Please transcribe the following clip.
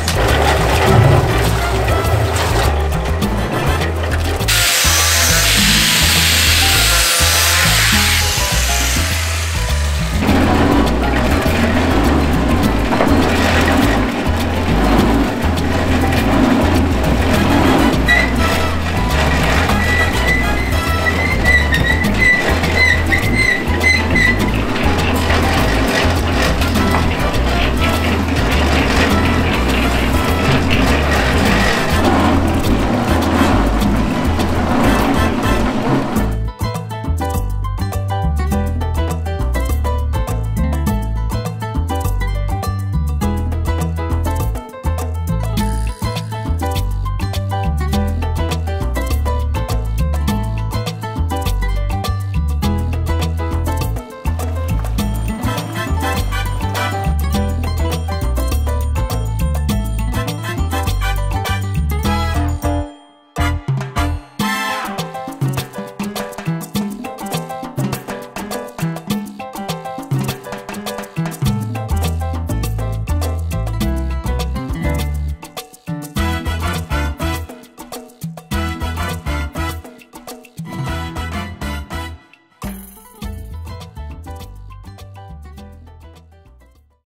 yourself.